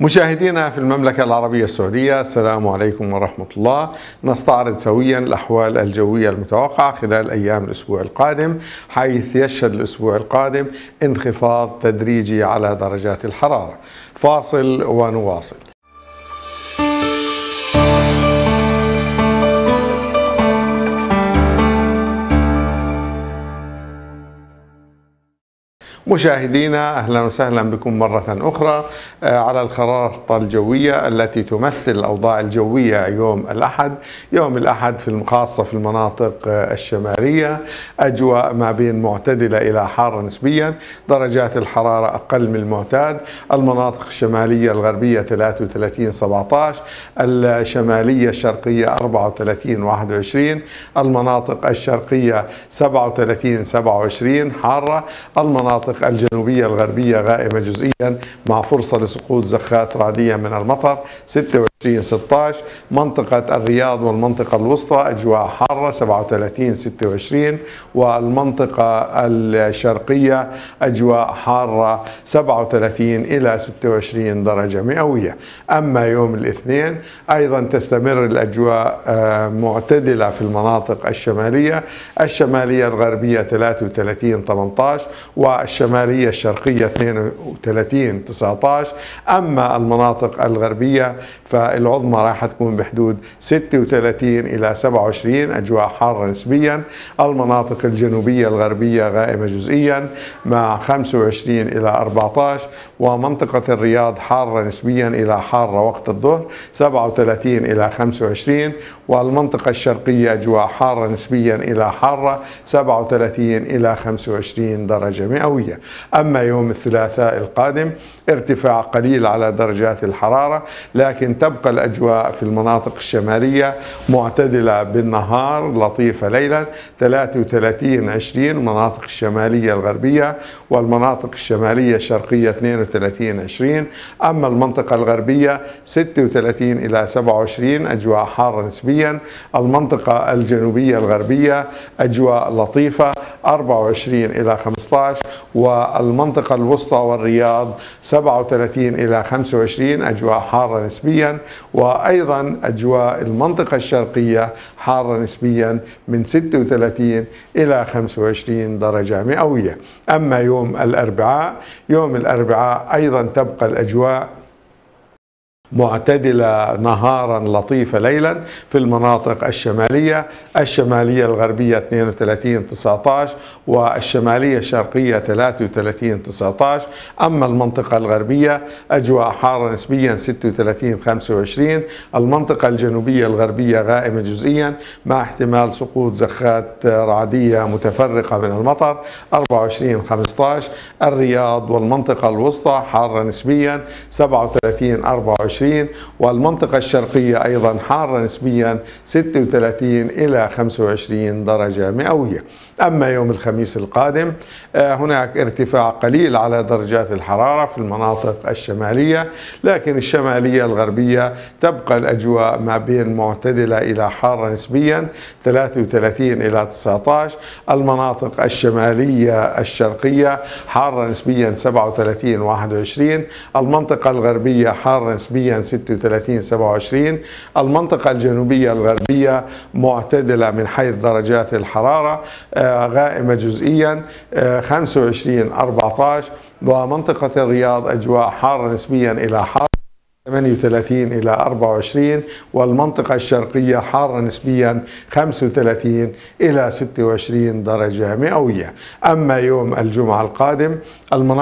مشاهدينا في المملكة العربية السعودية السلام عليكم ورحمة الله. نستعرض سويا الأحوال الجوية المتوقعة خلال أيام الأسبوع القادم حيث يشهد الأسبوع القادم انخفاض تدريجي على درجات الحرارة. فاصل ونواصل. مشاهدينا أهلا وسهلا بكم مرة أخرى آه، على الخرائط الجوية التي تمثل الأوضاع الجوية يوم الأحد، يوم الأحد في الخاصه في المناطق آه، الشمالية. أجواء ما بين معتدلة إلى حارة نسبيا، درجات الحرارة أقل من المعتاد، المناطق الشمالية الغربية 33 17 الشمالية الشرقية 34 21 المناطق الشرقية 37 27 حارة، المناطق المناطق الجنوبية الغربية غائمة جزئيا مع فرصة لسقوط زخات رعدية من المطر. 26 16 منطقة الرياض والمنطقة الوسطى أجواء حارة 37 26 والمنطقة الشرقية أجواء حارة 37 إلى 26 درجة مئوية. أما يوم الاثنين أيضا تستمر الأجواء آه، معتدلة في المناطق الشمالية. الشمالية الغربية 33 18 والشمالية الشمالية الشرقية 32 19 أما المناطق الغربية فالعظمى راح تكون بحدود 36 إلى 27 أجواء حارة نسبيا. المناطق الجنوبية الغربية غائمة جزئيا مع 25 إلى 14 ومنطقة الرياض حارة نسبيا إلى حارة وقت الظهر 37 إلى 25 والمنطقة الشرقية أجواء حارة نسبيا إلى حارة 37 إلى 25 درجة مئوية. أما يوم الثلاثاء القادم ارتفاع قليل على درجات الحرارة لكن تبقى الأجواء في المناطق الشمالية معتدلة بالنهار لطيفة ليلا 33 20 المناطق الشمالية الغربية والمناطق الشمالية الشرقية 32 20 أما المنطقة الغربية 36 إلى 27 أجواء حارة نسبيا. المنطقة الجنوبية الغربية أجواء لطيفة 24 إلى 15 والمنطقة الوسطى والرياض 37 إلى 25 أجواء حارة نسبيا وأيضا أجواء المنطقة الشرقية حارة نسبيا من 36 إلى 25 درجة مئوية. أما يوم الأربعاء يوم الأربعاء أيضا تبقى الأجواء معتدلة نهارا لطيفة ليلا في المناطق الشمالية الشمالية الغربية 32 19 والشمالية الشرقية 33 19 أما المنطقة الغربية أجواء حارة نسبيا 36 25 المنطقة الجنوبية الغربية غائمة جزئيا مع احتمال سقوط زخات رعدية متفرقة من المطر 24 15 الرياض والمنطقة الوسطى حارة نسبيا 37 24 25 والمنطقة الشرقية أيضا حارة نسبيا 36 إلى 25 درجة مئوية. أما يوم الخميس القادم آه، هناك ارتفاع قليل على درجات الحرارة في المناطق الشمالية لكن الشمالية الغربية تبقى الأجواء ما بين معتدلة إلى حارة نسبيا 33 إلى 19 المناطق الشمالية الشرقية حارة نسبيا 37 21 المنطقة الغربية حارة نسبيا 36 27 المنطقة الجنوبية الغربية معتدلة من حيث درجات الحرارة آه، غائمة جزئيا 25 آه، 14 ومنطقة الرياض أجواء حارة نسبيا إلى حار 38 إلى 24 والمنطقة الشرقية حارة نسبيا 35 إلى 26 درجة مئوية. أما يوم الجمعة القادم المناطق